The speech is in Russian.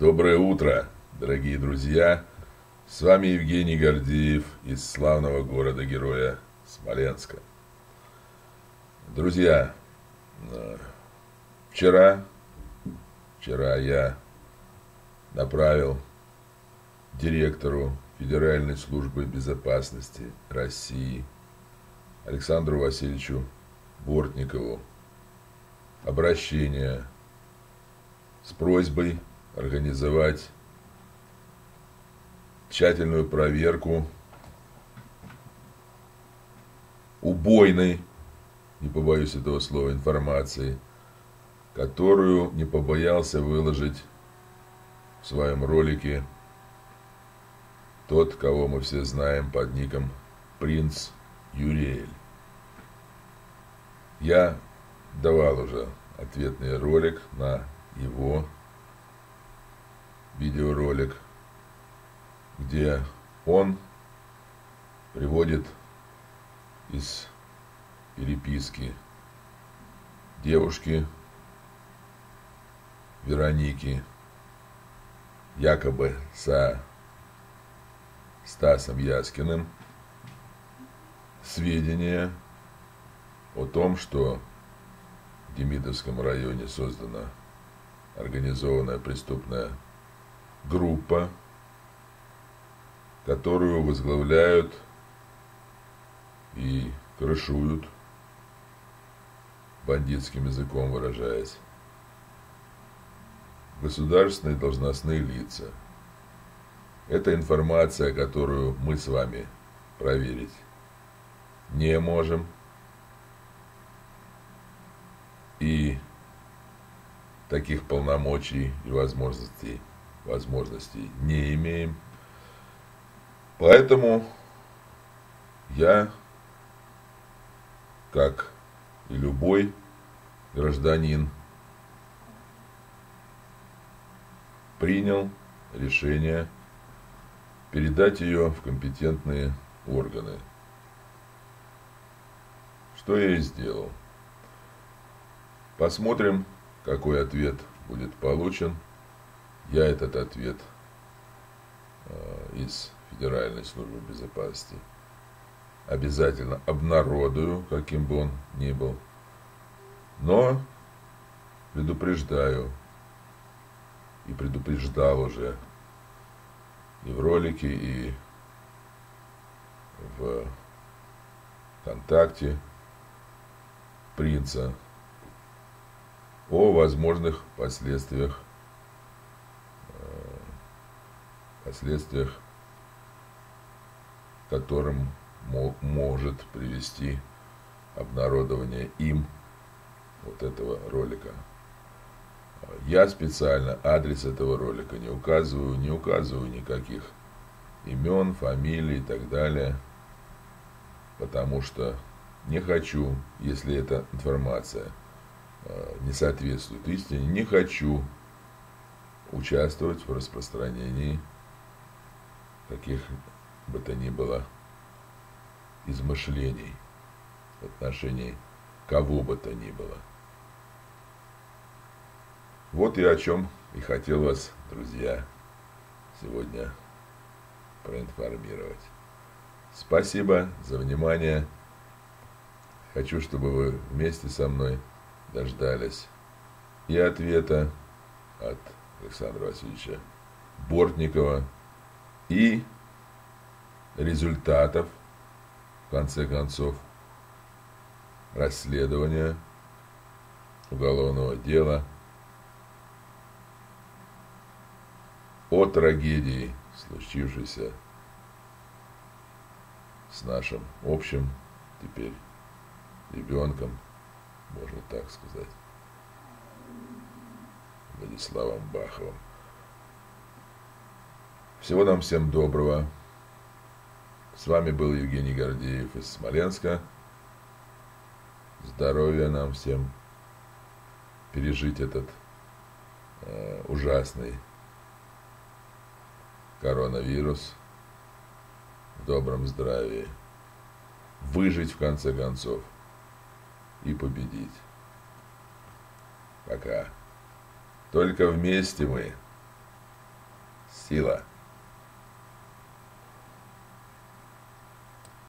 Доброе утро, дорогие друзья! С вами Евгений Гордеев из славного города-героя Смоленска. Друзья, э, вчера, вчера я направил директору Федеральной службы безопасности России Александру Васильевичу Бортникову обращение с просьбой организовать тщательную проверку убойной, не побоюсь этого слова, информации, которую не побоялся выложить в своем ролике тот, кого мы все знаем под ником Принц Юриэль. Я давал уже ответный ролик на его видеоролик, где он приводит из переписки девушки Вероники, якобы со Стасом Яскиным, сведения о том, что в Демидовском районе создана организованная преступная группа, которую возглавляют и крышуют, бандитским языком выражаясь, государственные должностные лица. Это информация, которую мы с вами проверить не можем. И таких полномочий и возможностей возможностей не имеем. Поэтому я, как и любой гражданин, принял решение передать ее в компетентные органы. Что я и сделал. Посмотрим, какой ответ будет получен я этот ответ э, из Федеральной службы безопасности обязательно обнародую, каким бы он ни был. Но предупреждаю и предупреждал уже и в ролике, и в ВКонтакте принца о возможных последствиях последствиях, которым может привести обнародование им вот этого ролика. Я специально адрес этого ролика не указываю, не указываю никаких имен, фамилий и так далее, потому что не хочу, если эта информация э, не соответствует истине, не хочу участвовать в распространении каких бы то ни было измышлений в отношении кого бы то ни было. Вот я о чем и хотел вас, друзья, сегодня проинформировать. Спасибо за внимание. Хочу, чтобы вы вместе со мной дождались и ответа от Александра Васильевича Бортникова, и результатов, в конце концов, расследования уголовного дела о трагедии, случившейся с нашим общим теперь ребенком, можно так сказать, Владиславом Баховым. Всего нам всем доброго. С вами был Евгений Гордеев из Смоленска. Здоровья нам всем пережить этот э, ужасный коронавирус в добром здравии, выжить в конце концов и победить. Пока. Только вместе мы Сила.